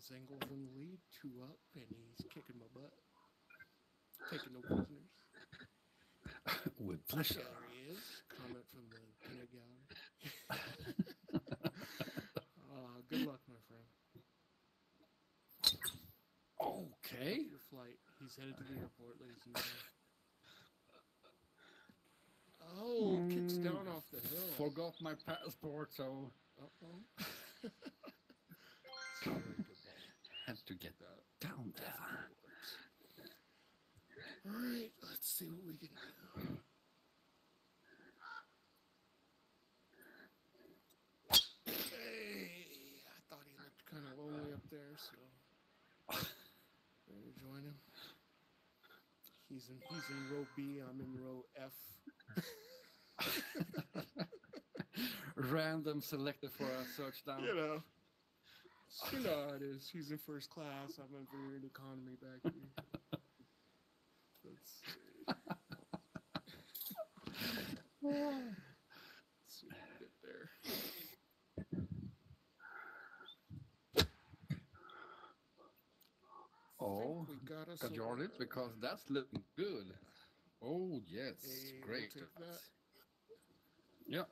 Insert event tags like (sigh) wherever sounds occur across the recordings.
Zengul's in the lead, two up, and he's kicking my butt. Taking no prisoners. (laughs) With pleasure. There he is. Comment from the peanut (laughs) gallery. uh, good luck, my friend. Okay. Your flight. He's headed to the airport, ladies and gentlemen. Oh, kicks down Mm, off the hill. Forgot my passport, so Uh-oh. (laughs) Very ball. to get down there. All right, let's see what we can do. Hey, I thought he looked kind of lonely up there, so we're gonna join him. He's in he's in row B. I'm in row F. (laughs) Random selected for a search down. You know, you know how it is. He's in first class. I'm in economy back here. Let's see. Let's see if we get there. Oh, we got us. it because that's looking good. Oh yes, Hey, we'll great. that. Yeah.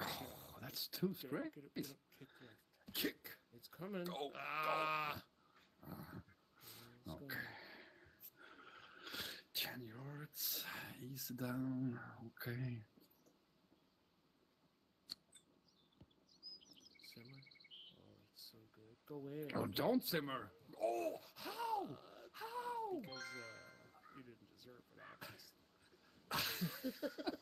Oh, that's two straight. get up, get kick left. Kick. It's coming. Go, go. ah! Ah, It's okay. Ten yards. He's down. Okay. Simmer. Oh, it's so good. Go in. Oh, don't simmer. Oh, how? Uh, How? because uh, you didn't deserve it, obviously. (laughs) (laughs)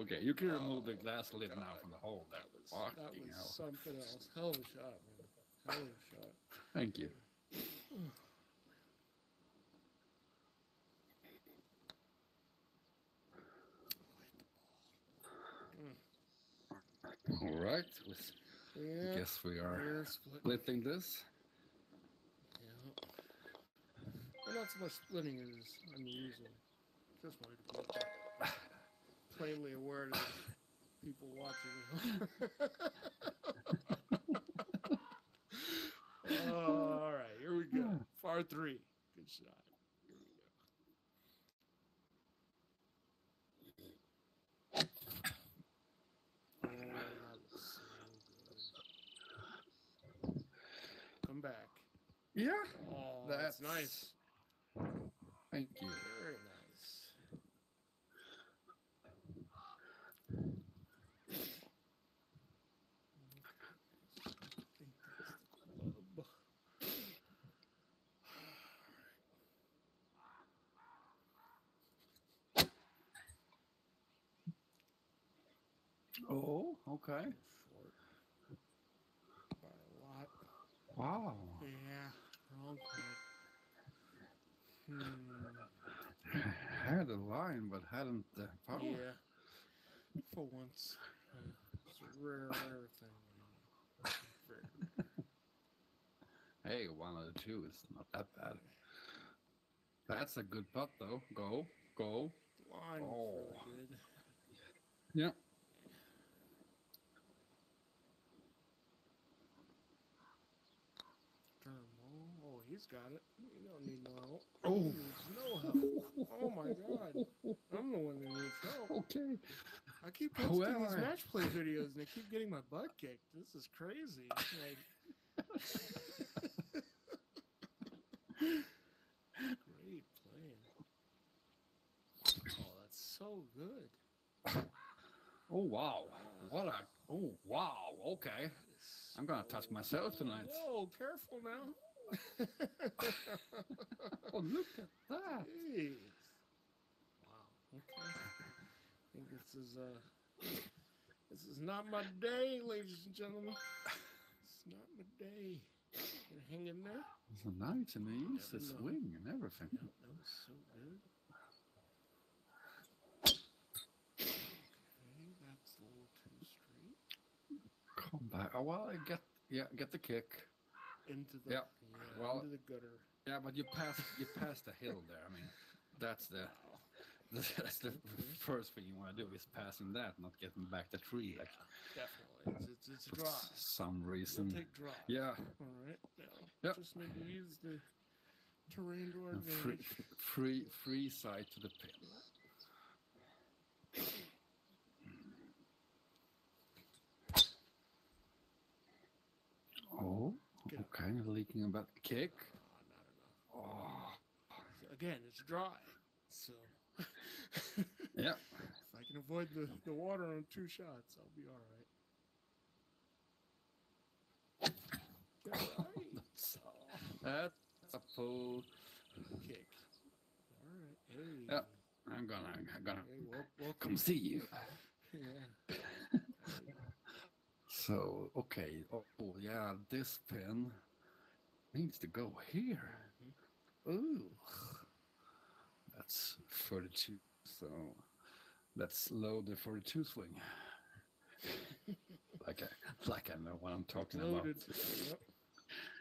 Okay, you can oh, remove the glass lid now from the hole. That was that Fucking was hell. something else. (laughs) Hell of a shot, man. Hell of a shot. Thank you. All right. we s- Yeah. Guess we are We're splitting. lifting this. Yeah. Well, not so much splitting as unusual. Just wanted to be (laughs) plainly aware that people watching. oh, all right, here we go. Far three. Good shot. Here we go. Oh, so. Come back. Yeah. Oh, that's, That's nice. Thank you. Very nice. I think that's the club. Oh, okay. Short by a lot. Wow. Yeah, wrong. Hmm. Had a line, but hadn't the power. Yeah, for once. Uh, it's a rare, rare thing. (laughs) Hey, one of the two is not that bad. That's a good putt, though. Go, go. line Oh. really good. Yeah. He's got it. You don't need no help. Oh. No help. Oh my god. I'm the one that needs help. (laughs) Okay. I keep posting am these match play videos and I keep getting my butt kicked. This is crazy. Like, (laughs) great playing. Oh, that's so good. Oh wow. What a. Oh wow. Okay. I'm gonna touch myself tonight. Whoa, careful now. (laughs) Oh look at that. Jeez. Wow. Okay. I think this is uh this is not my day, ladies and gentlemen. It's not my day. Gonna hang in there. It's a nice and easy Never know. swing and everything. No, that was so good. Okay, that's a little too straight. Come back. Oh well, I get yeah, get the kick. Into the Yeah, well- into the gutter. Yeah, but you pass you pass the hill there. I mean, that's the (laughs) that's the first thing you want to do is passing that, not getting back the tree like Definitely. It's, it's, it's dry. some reason. take dry. Yeah, All right. Now, Yep. just to use the terrain to our and free, advantage. free, free side to the pin. Oh, Get up. okay, leaking about the kick. Oh, Again, it's dry. So (laughs) yeah. if I can avoid the, the water on two shots, I'll be all right. (laughs) That's, a pull. Kick. All right. Hey. Yeah. I'm gonna, I'm gonna Hey, wel- welcome. come see you. (laughs) Yeah. So, okay. Oh, oh, yeah, this pin needs to go here. Ooh. That's 32. So, let's load the 42 swing. (laughs) like I, like I know what I'm talking Loaded. about.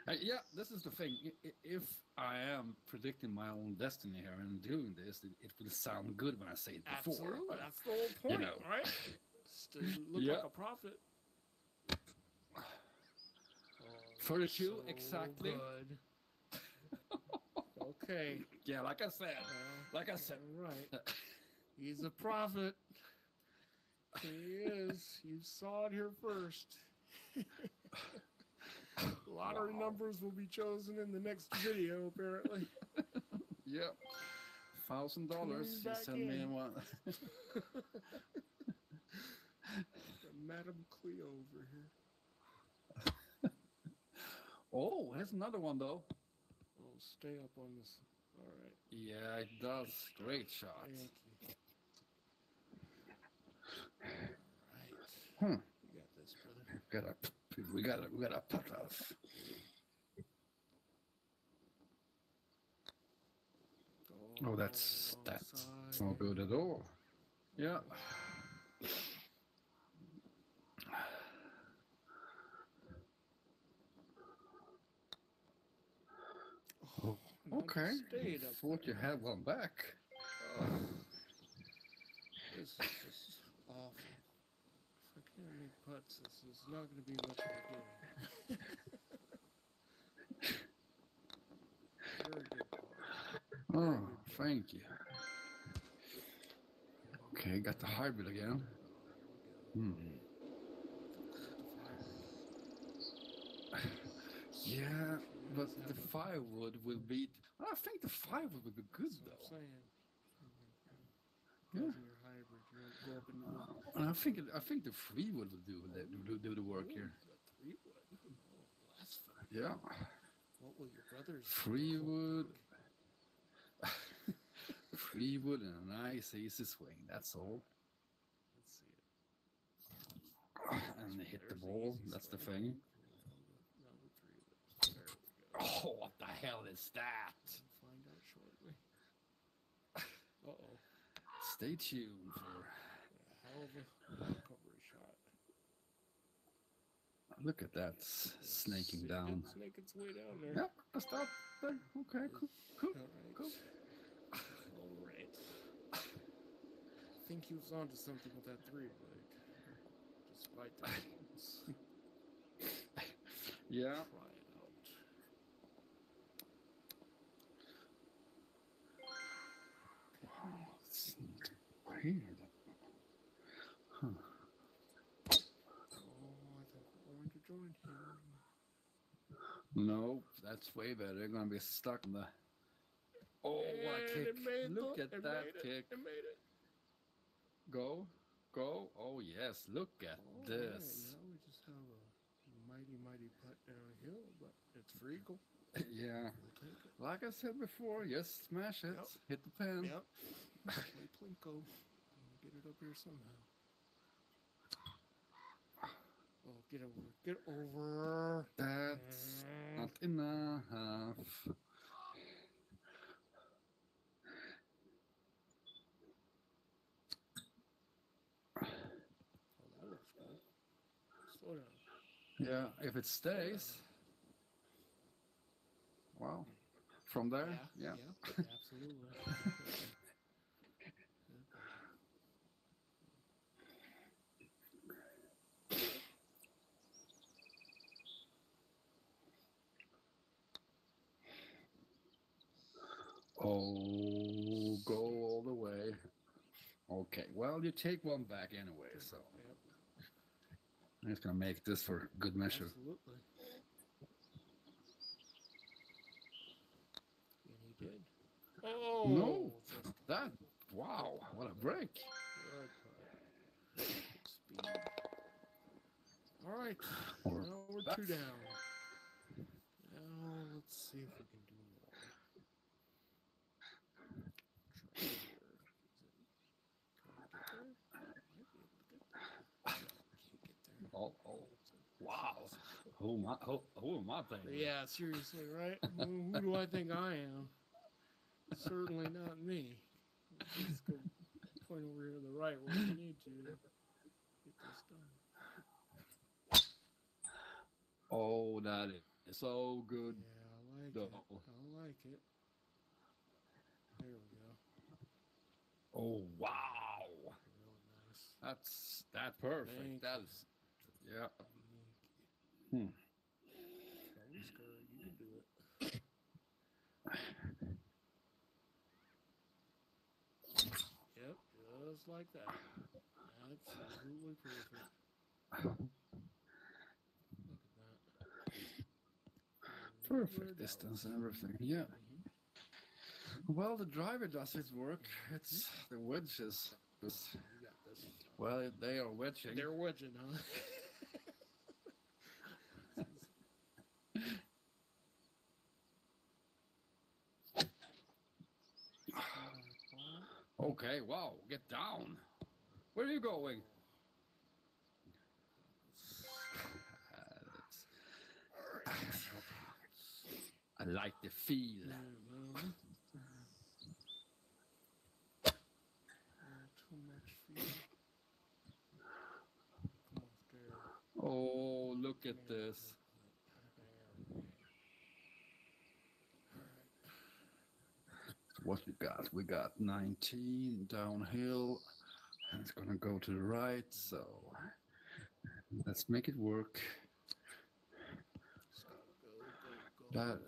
Uh, yeah, this is the thing. If I am predicting my own destiny here and doing this, it, it will sound good when I say it before. Absolutely. but- That's the whole point, know. right? To look (laughs) Yeah. like a prophet. Oh, 42 so exactly. good. (laughs) okay. Yeah, like I said. well, Like I said. Right. (laughs) He's a prophet. He is. You saw it here first. Lottery Wow. numbers will be chosen in the next video, apparently. (laughs) Yep. Thousand dollars. You send me in. one. Madam Cleo over here. Oh, here's another one though. Oh, stay up on this. All right. Yeah, it does. Great shot. Thank you. Right. Hmm. You got this, brother. Gotta, we gotta, we gotta put off. Oh, that's that's not good at all. Yeah. Okay. Stayed up Thought you had one back. Oh, this is just awful. If I can't make putts, this is not going to be much of a game. Very good par. Oh, thank you. Okay, got the hybrid again. Hmm. (sighs) Yeah, but the firewood will be. I think the five will be good That's what I'm though. saying. Yeah. Hybrid. You don't go up in the And I think it- I think the free wood will do do, do the work here. Ooh, the three. Oh, blasphemy. Yeah, What will your brothers do? free wood, (laughs) free wood, and a nice easy swing. That's all. Let's see it. And they hit the ball. That's the thing. The three wood. There we go. Oh, what the hell is that? We'll find out shortly. Uh oh. Stay tuned for. Hell of a recovery shot. Look at that snaking down. Snake its way down there. Yep, I stopped. there. Okay, cool, cool. All right. Cool. All right. I think he was onto something with that three wood. Despite the distance. (laughs) Yeah. To join him. No, that's way better. They're gonna be stuck in the. Oh, what kick! Look at it that kick. It made it. Go, go. Oh yes, look at oh, right, this. Now we just have a mighty, mighty putt downhill, but it's for eagle. (laughs) Yeah, like I said before, just smash it, Yep. hit the pin. Yep. Play Plinko. Get it up here somehow. Oh, get over. Get over. That's not enough. Oh, that looks good. Slow down. Yeah, if it stays. Wow. From there, yeah. absolutely. (laughs) Oh, go all the way. Okay, well, you take one back anyway, so Yep, I'm just gonna make this for good measure. absolutely. And he did. Oh No. just That, wow, what a break. good putt. Speed. All right. Or Now we're two down. Now let's see if we can do more. Try here. Is it- Can we get there? Might be able to get there. No, can't get there. Oh, oh, wow. Who am I, who, who am I with? Yeah, seriously, right? who, who do I think I am? Certainly not me. Let's go point over here to the right where we need to get this done. Oh, that is so good. Yeah, I like No. it. I like it. There we go. Oh, wow. Really nice. That's that perfect. Thank That you. is, yeah. Hmm. Don't scare you can do it. Yep, just like that. That's Absolutely perfect. Look at that. Perfect distance and everything. Yeah. Mhm. Well, the driver does his work. It's the wedges. It's- You got this. Well, they are wedging. They're wedging, huh? (laughs) Okay, wow, get down. Where are you going? I like the feel. Oh, look at this. What we got? We got 19 downhill. It's gonna go to the right, so let's make it work. That-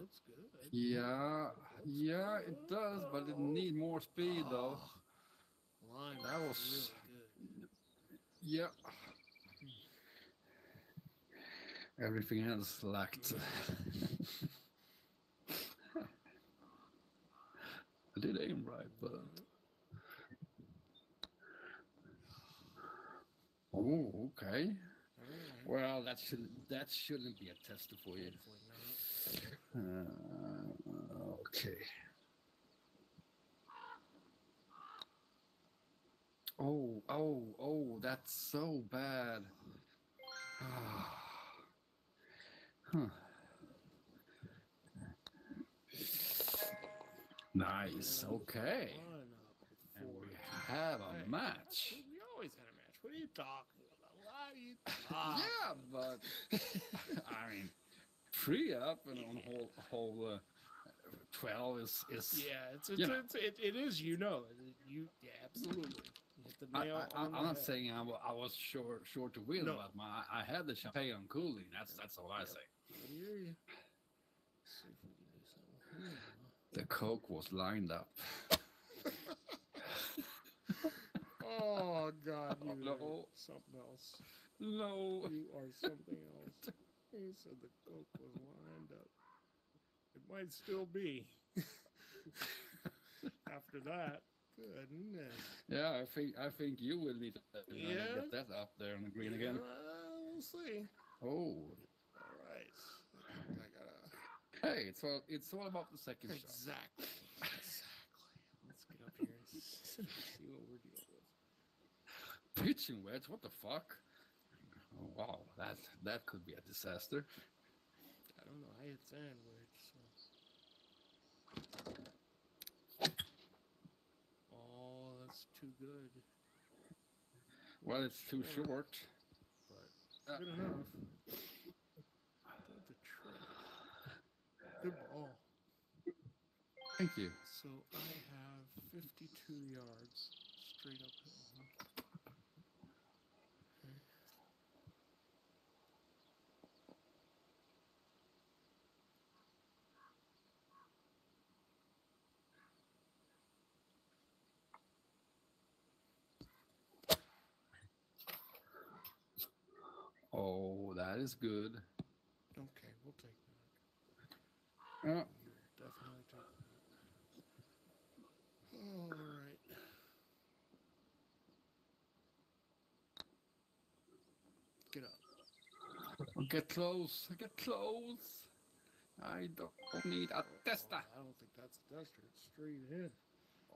Yeah, yeah, it does, but it need more speed though. Line That was- Yeah. Everything else lacked. (laughs) I did aim right, but oh, okay. Well, that should that shouldn't be a tester for you. Uh, okay. Oh, oh, oh, that's so bad. (sighs) huh. Nice. Okay. With And we have a match. We always had a match. What are you talking about? What are you talking (laughs) Yeah, but (laughs) I mean, three up and on whole whole uh, twelve is is. Yeah, it's, it's, You know. it's it, it is. You know, you yeah, absolutely. You I, I'm not head. saying I, I was sure sure to win, No. but my I had the champagne on cooling. That's that's all I say. I hear you. See if we can do something here. The coke was lined up. Oh God, you (laughs) No. are something else. No. You are something else. He said the coke was lined up. It might still be. (laughs) After that, goodness. Yeah, I think I think you will need to Yeah? get that up there on the green again. Uh, we'll see. Oh, All right. I gotta. Hey, it's all it's all about the second shot. Exactly. Exactly. Let's get up here and see what we're dealing with. Pitching wedge, what the fuck? Oh, wow, that that could be a disaster. I don't know. I hit sandwich, so. Oh, that's too good. Well, it's too short. But Uh, good enough. Good ball. Thank you. So I have 52 yards straight uphill. Okay. Oh, that is good. Okay, we'll take that. Yeah. Definitely. All right. Get up. Get close. Get close. I don't need a tester. I don't think that's a tester. It's straight ahead.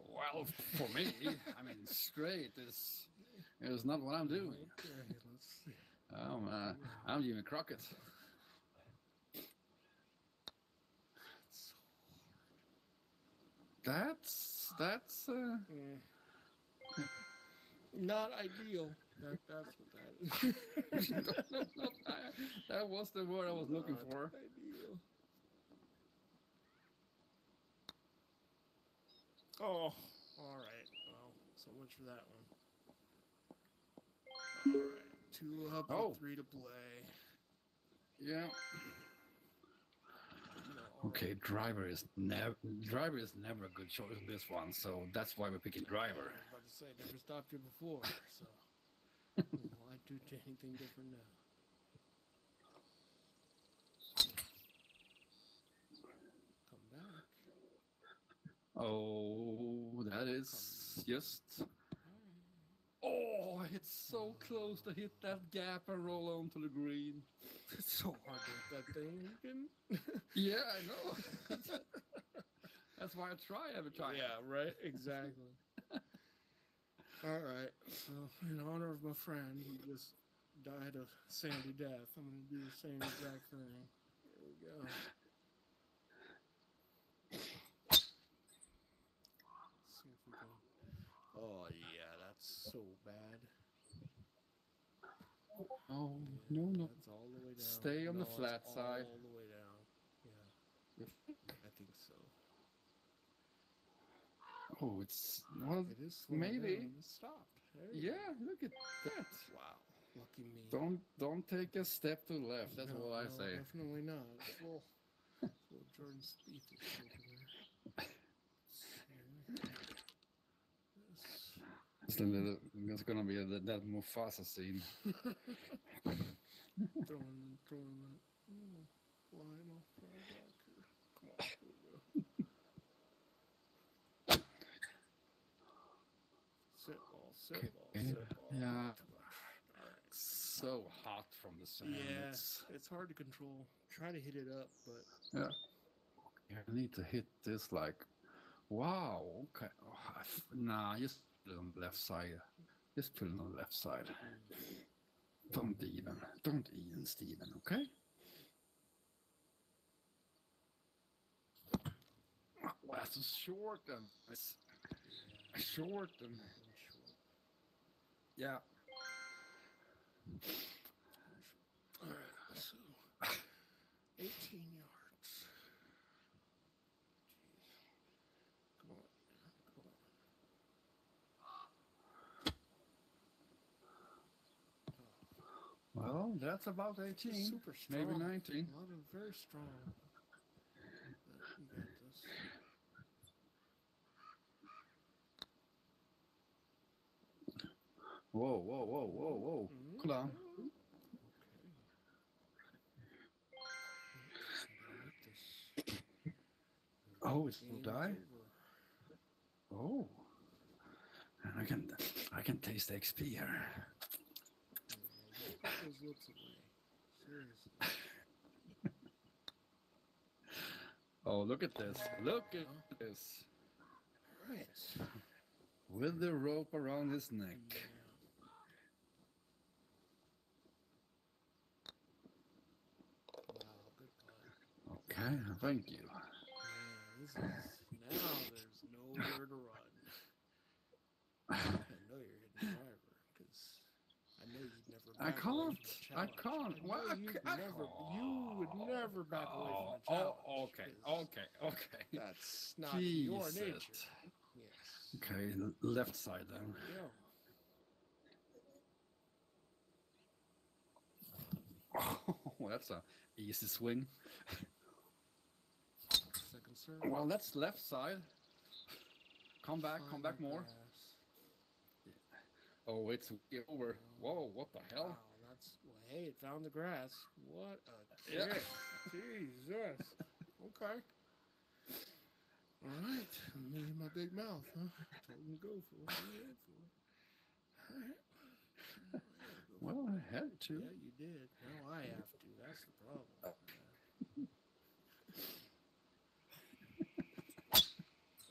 Well, for me, I mean, straight is is not what I'm doing. Okay, let's see. I'm, uh, I'm Jimmy Crockett. That's that's. Uh, Mm. Not ideal. That, that's what that is. (laughs) that was the word I was looking for. Ideal. Oh, all right. Well, so much for that one. All right, two up, Oh. three to play. Yeah. Okay, driver is never driver is never a good choice in this one, so that's why we're picking I driver. was about to say, never stopped you before, so I do anything different now? Come back. Oh, that is just. Oh, it's so close to hit that gap and roll onto the green. It's so hard to hit that thing. Can. (laughs) Yeah, I know. That's why I try every time. Yeah, right. Exactly. (laughs) All right. So, in honor of my friend, he just died a sandy death. I'm gonna do the same exact thing. Here we go. see if we can. Oh yeah, that's so bad. Oh no no. That's all the way down. Stay on the No, it's flat side. All the way down. Yeah, I think so. Oh, it's well. It is maybe. down. It stopped. There you Yeah, look at that. Wow. Lucky me. Don't don't take a step to the left. That's No, all I no, say. Definitely not. (laughs) It's little, it's little Jordan Spieth over there. This- (laughs) It's, little, it's gonna be a, that Mufasa scene. throwing, throwing that oh, line off the. Come on, here. Sit ball, sit ball, sit ball. Yeah. Right. So hot from the sun. Yeah, It's- it's hard to control. Try to hit it up, but yeah. I need to hit this like, wow. Okay. Oh, nah, just on the left side. Just put it on the left side. Don't even. Don't even, Steven. Okay. That's a short and it's short and yeah. So 18 yards. Jeez. Come on, come on. Well, that's about 18. Super strong. Maybe 19. A lot of very strong. You got this. Whoa, whoa, whoa, whoa, whoa. Mm-hmm. Cool down. Okay. Like. Oh, it will die? Oh. And I can I can taste the XP here. Put those lips away. Seriously. Oh, look at this. Look at uh-huh. this. Right. With the rope around his neck. Wow, good putt. Okay, thank you. Is now there's nowhere to run. (laughs) I know you're hitting driver because I know you'd never. I back away from can't. I can't. Well, I you'd I- never. You would never back away from the Oh, oh challenge. oh, okay, okay, okay. (laughs) That's not your Jesus. nature. Yes. Okay, left side then. Yeah. Oh, (laughs) that's a easy swing. Second serve. Well, that's left side. Come back, come back more. Pass. Oh, it's over. Whoa, what the hell? Wow, that's well, Hey, it found the grass. What a Yeah. Jesus. Okay. All right. Me and my big mouth, huh? Told him to go for what he went for. All right. Well, I had to. Yeah, you did. Now I have to. That's the problem. oh, (laughs)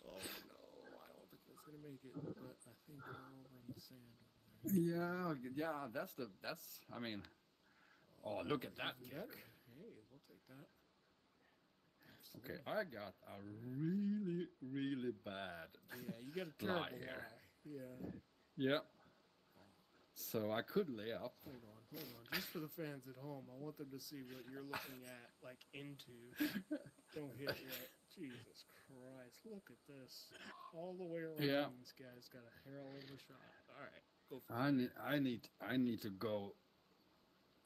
oh no, I don't think that's gonna make it. But I think we're over in the sand over there. Yeah, yeah, that's the that's. I mean, Oh, look at that kick. Hey, we'll take that. okay. I got a really, really bad. Yeah, you got a terrible here. Yeah. Yeah. So I could lay up. Hold on, hold on. Just for the fans at home, I want them to see what you're looking at, like into. Don't hit yet. Jesus Christ! Look at this. All the way around. Yeah. This guy's got a hell of a shot. All right, go for I need, I need, I need to go.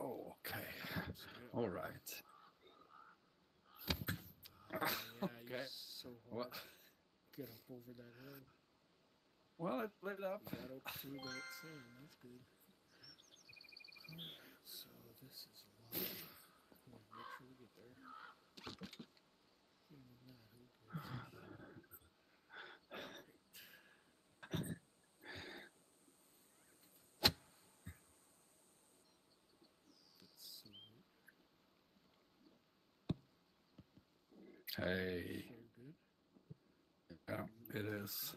Oh, okay. All right. Oh, yeah, Okay. so hard. What? Get up over that hill. Well, it lit up. Got up through that sand. That's good. So this is a lot. Make sure we get there. Other than that, who cares? Let's see. Hey, yeah, it is.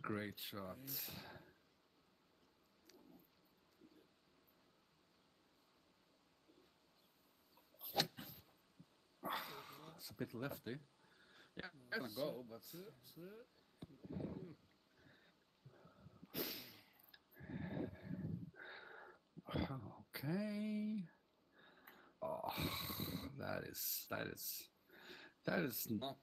Great shots. It's a bit lefty. Yeah, I'm gonna go, but okay. Oh, that is that is that is not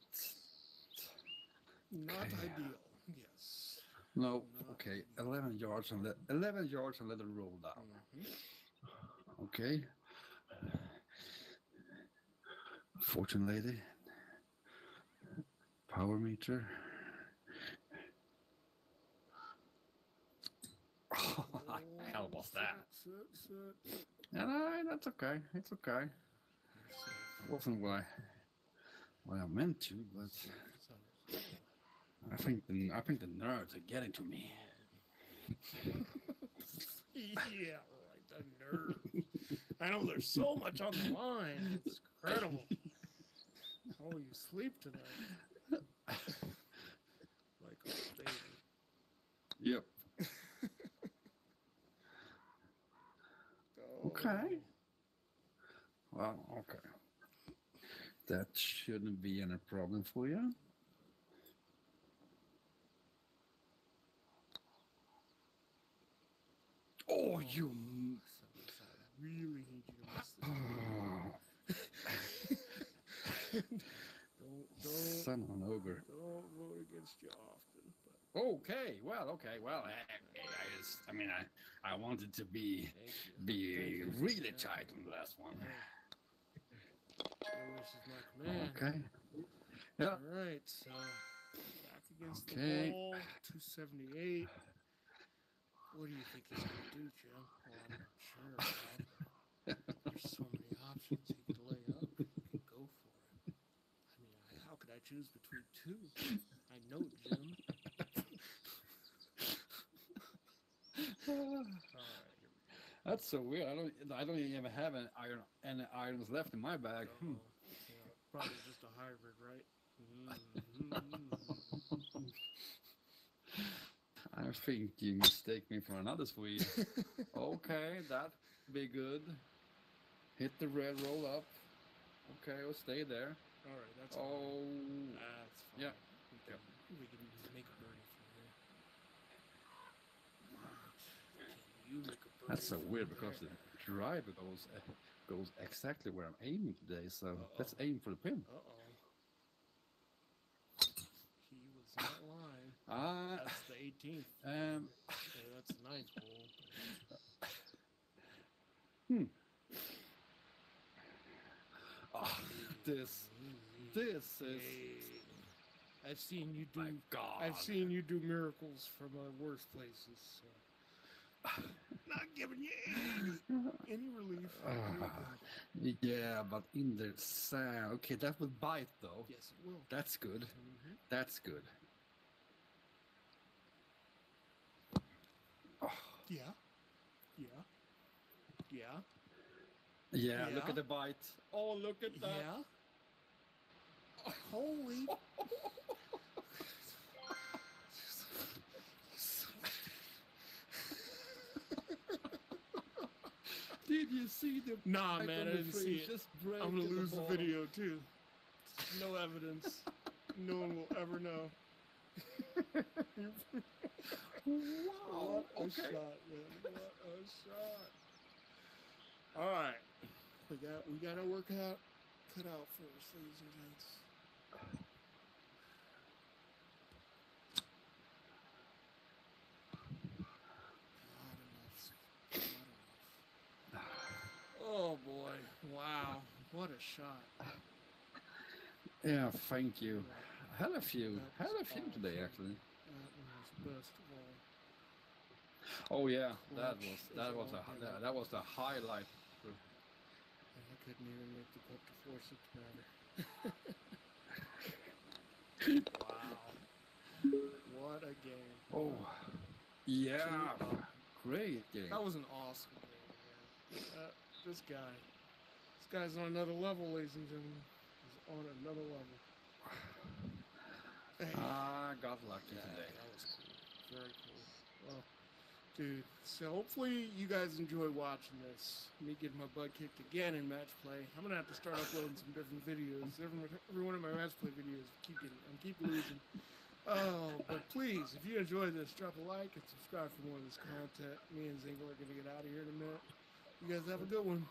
Not Okay. ideal. Yes. no Not okay. ideal. Eleven yards and let eleven yards and let it roll down. Mhm. Okay. Fortune lady. Power meter. what (laughs) the hell was Oh, that? Sit, sit. Yeah, no, that's okay. It's okay. Wasn't what I, what I meant to, but I think the I think the nerds are getting to me. yeah, right. The nerve. I know there's so much on the line. It's incredible. Oh, you sleep tonight. Like. Yep. (laughs) Oh. Okay. Well, okay. That shouldn't be any problem for you. Oh, you. really need you to miss this. Don't, (sighs) don't, son of an ogre. don't vote against you often. But Okay, well, okay, well, I, I, I just, I mean, I, I wanted to be, be really tight on the last one. Okay. Yeah. All right, so back against Okay. the wall, 278. What do you think he's gonna do, Jim? Well, I'm not sure. Bob. There's so many options. He could lay up. He could go for it. I mean, I, how could I choose between two? I know, Jim. (laughs) (laughs) (sighs) (sighs) All right, here we That's so weird. I don't, I don't even have an iron, any irons left in my bag. go. Hmm. Yeah, probably just a hybrid, right? Mhm. (laughs) I think you mistake me for another Swede. (laughs) okay, that be good. Hit the red roll up. Okay, we'll stay there. All right, that's fine. Oh, That's fine. Yeah. We can, we can make a birdie from here. Can you make that's so weird because the (laughs) driver goes uh, goes exactly where I'm aiming today. So let's aim for the pin. Uh-oh. He was not (laughs) lying. Ah, That's the 18th. um, Okay, that's the ninth hole. (laughs) ah, this, this is I've seen you do. my God. I've seen you do miracles from uh, worse places. So Not giving you any, (laughs) any relief. Ah. Yeah, but in the sand. Okay, that would bite though. yes, it will. That's good. Mhm. That's good. Oh, Yeah. Yeah. Yeah. yeah, look at the bite. Oh, look at that. Yeah. Holy. (laughs) Did you see the Nah, man, I didn't see it. Just I'm gonna lose the bottom. video too. (laughs) No evidence. no one will ever know. Wow. (laughs) What a Okay. shot, man! What a shot! All right, we got we got our work out cut out for us, ladies and gents. Not enough. Not enough. Oh boy! Wow! What a shot! Yeah, thank you. Had a few. A was few today actually. That was best of all. Oh yeah, that was that was a that, that was the highlight. I couldn't even make the puck to force it to (laughs) matter. wow. What a game. Oh, yeah, great game. That was an awesome game, man. Uh, this guy. This guy's on another level, ladies and gentlemen. He's on another level. (sighs) Ah, I got lucky Yeah, today. that was cool. Very cool. Well, dude, so hopefully you guys enjoy watching this. Me getting my butt kicked again in match play. I'm gonna have to start uploading some different videos. Every, every one of my match play videos keep getting, I'm keep losing. Oh, but please, if you enjoyed this, drop a like and subscribe for more of this content. Me and Zengul are gonna get out of here in a minute. You guys have a good one.